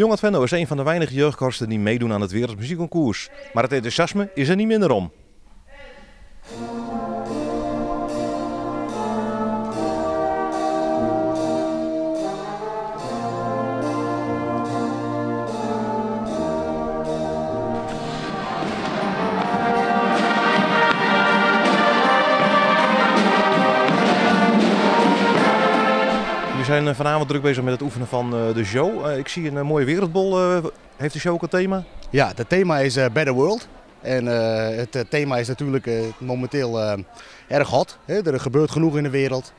Jong Advendo is een van de weinige jeugdkorsten die meedoen aan het Wereldmuziekconcours. Maar het enthousiasme is er niet minder om. Zijn eh, vanavond druk bezig met het oefenen van eh, de show. Eh, Ik zie een mooie wereldbol. Heeft de show ook een thema? Ja, het thema is Better World. En het thema is natuurlijk momenteel erg hot. Er gebeurt genoeg in de wereld.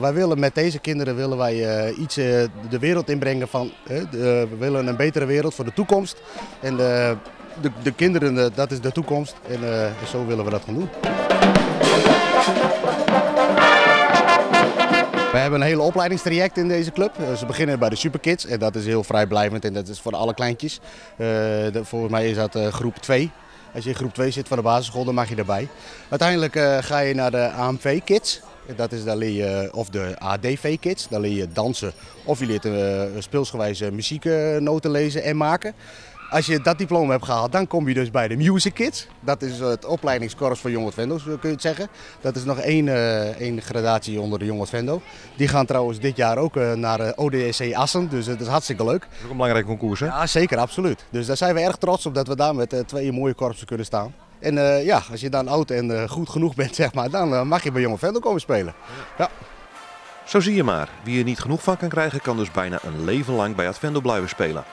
Wij willen met deze kinderen willen wij iets de wereld inbrengen van. we willen een betere wereld voor de toekomst. En de, de kinderen, dat is de toekomst. En zo willen we dat gaan doen. Hebben een hele opleidingstraject in deze club. Eh, Ze beginnen bij de Superkids en dat is heel vrijblijvend en dat is voor alle kleintjes. Eh, de- volgens mij is dat eh, groep 2. Als je in groep 2 zit van de basisschool, dan mag je daarbij. Uiteindelijk ga je naar de AMV Kids. Dat is, daar leer je, of de ADV Kids, daar leer je dansen of je leert speelsgewijs eh, muzieknoten lezen en maken. Als je dat diploma hebt gehaald, dan kom je dus bij de Music Kids. Dat is het opleidingskorps van Jong Vendo, kun je het zeggen. Dat is nog één, eh, één gradatie onder de Jong Vendo. Die gaan trouwens dit jaar ook eh, naar eh, ODSC Assen, dus het is hartstikke leuk. Dat is ook een belangrijk concours, hè? Ja, zeker, absoluut. Dus daar zijn we erg trots op dat we daar met twee mooie korpsen kunnen staan. En ja, als je dan oud en goed genoeg bent, zeg maar, dan mag je bij Jonge Vendo komen spelen. Ja. Zo zie je maar. Wie er niet genoeg van kan krijgen, kan dus bijna een leven lang bij Advendo blijven spelen.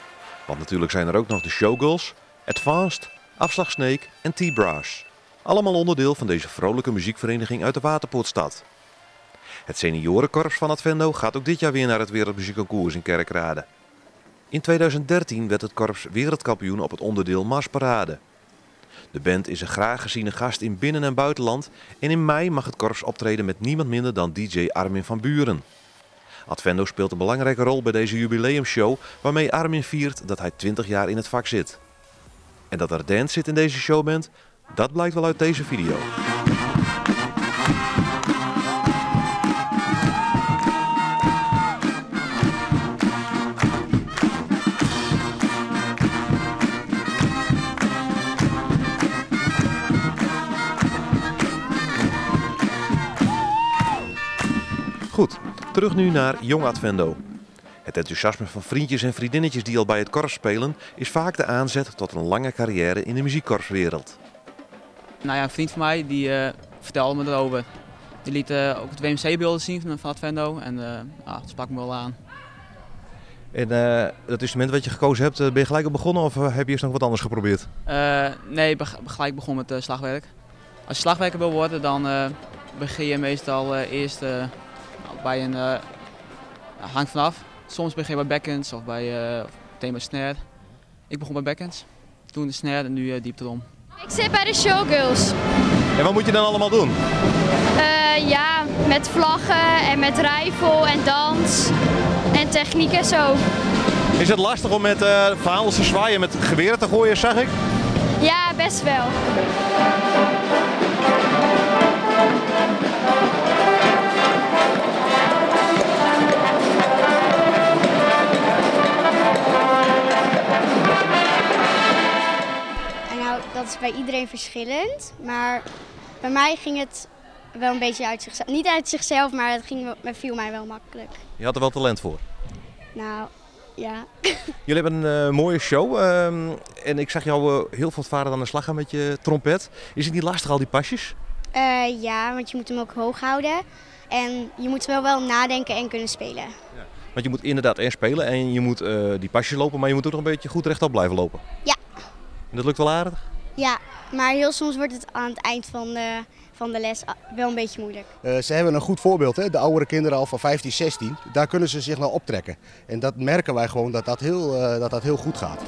Want natuurlijk zijn er ook nog de Showgirls, Advanced, Afslag Snake en T-Brass. Allemaal onderdeel van deze vrolijke muziekvereniging uit de Waterpoortstad. Het seniorenkorps van Advendo gaat ook dit jaar weer naar het Wereldmuziekconcours in Kerkrade. In 2013 werd het korps wereldkampioen op het onderdeel Marsparade. De band is een graag geziene gast in binnen- en buitenland en in mei mag het korps optreden met niemand minder dan DJ Armin van Buren. Advendo speelt een belangrijke rol bij deze jubileumshow waarmee Armin viert dat hij 20 jaar in het vak zit. En dat er dance zit in deze showband, dat blijkt wel uit deze video. Goed, terug nu naar Jong Advendo. Het enthousiasme van vriendjes en vriendinnetjes die al bij het korps spelen is vaak de aanzet tot een lange carrière in de muziekkorpswereld. Nou ja, een vriend van mij die eh, vertelde me erover. Die liet eh, ook het WMC-beelden zien van, van Advendo en eh ah, dat sprak me wel aan. En eh, dat instrument wat je gekozen hebt, ben je gelijk al begonnen of heb je eerst nog wat anders geprobeerd? Eh, nee, ik ben gelijk begonnen met eh, slagwerk. Als je slagwerker wil worden, dan eh, begin je meestal eerst bij een... eh hangt vanaf. Soms begin je bij backends of bij eh, thema snare. Ik begon bij backends, toen de snare en nu uh, diepte erom. Ik zit bij de Showgirls. En wat moet je dan allemaal doen? Eh, ja, met vlaggen en met rijfel en dans en techniek en zo. Is het lastig om met uh, verhalen te zwaaien met geweren te gooien, zag ik? Ja, best wel. Dat is bij iedereen verschillend. Maar bij mij ging het wel een beetje uit zichzelf. Niet uit zichzelf, maar het ging, het viel mij wel makkelijk. Je had er wel talent voor. Nou, ja. Jullie hebben een eh, mooie show ehm, en ik zag jou eh, heel veel varen aan de slag gaan met je trompet. Is het niet lastig al die pasjes? Eh, ja, want je moet hem ook hoog houden. En je moet wel wel nadenken en kunnen spelen. Want je moet inderdaad en spelen en je moet die pasjes lopen, maar je moet ook nog een beetje goed rechtop blijven lopen. Ja. En dat lukt wel aardig? Ja, maar heel soms wordt het aan het eind van de, van de les wel een beetje moeilijk. Eh, ze hebben een goed voorbeeld, hè? de oudere kinderen al van 15, 16. Daar kunnen ze zich naar optrekken. En dat merken wij gewoon dat dat heel, eh, dat dat heel goed gaat.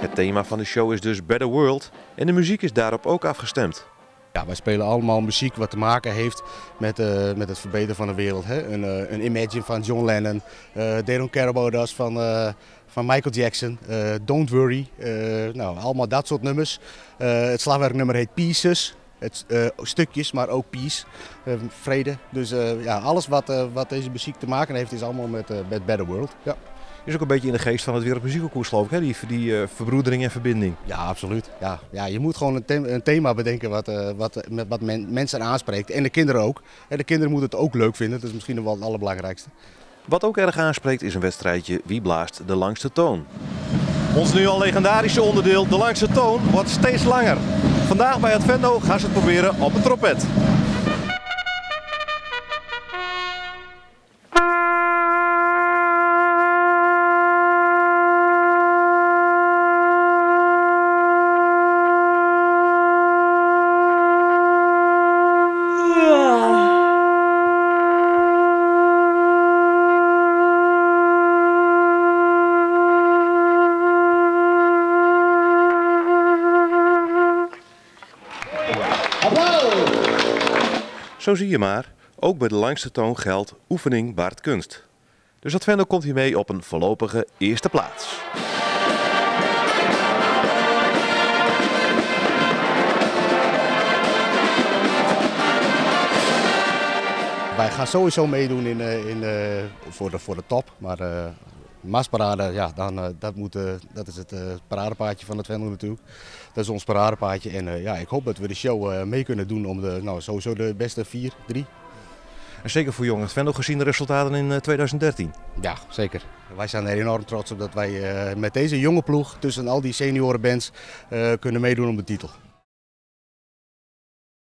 Het thema van de show is dus Better World en de muziek is daarop ook afgestemd. Ja, wij spelen allemaal muziek wat te maken heeft met, uh, met het verbeteren van de wereld. Hè? Een, uh, een Imagine van John Lennon, uh, They Don't Care About Us van, van Michael Jackson, Don't Worry. nou, allemaal dat soort nummers. het slagwerknummer heet Pieces. Het, stukjes, maar ook peace, vrede. Dus ja, alles wat, wat deze muziek te maken heeft is allemaal met, met Better World. Ja is ook een beetje in de geest van het wereldmuziekconcours geloof ik, hè? die, die uh, verbroedering en verbinding. Ja, absoluut. Ja, ja, je moet gewoon een, thema, een thema bedenken wat, uh, wat, met, wat men, mensen aanspreekt. En de kinderen ook. En de kinderen moeten het ook leuk vinden, dat is misschien wel het allerbelangrijkste. Wat ook erg aanspreekt is een wedstrijdje Wie blaast de langste toon. Ons nu al legendarische onderdeel, de langste toon, wordt steeds langer. Vandaag bij Advendo gaan ze het proberen op een trompet. Zo zie je maar, ook bij de langste toon geldt oefening baart kunst. Dus Advendo komt hiermee op een voorlopige eerste plaats. Wij gaan sowieso meedoen in, eh, in, uh, voor, de, voor de top, maar Maasparade, ja, dan, uh, dat, moet, dat is het paradepaadje van het Vendel natuurlijk. Dat is ons paradepaadje en ja, ik hoop dat we de show mee kunnen doen om de, nou, sowieso de beste vier, drie. En zeker voor Jong Venlo gezien de resultaten in 2013. Ja, zeker. Wij zijn er enorm trots op dat wij met deze jonge ploeg tussen al die seniorenbands kunnen meedoen om de titel.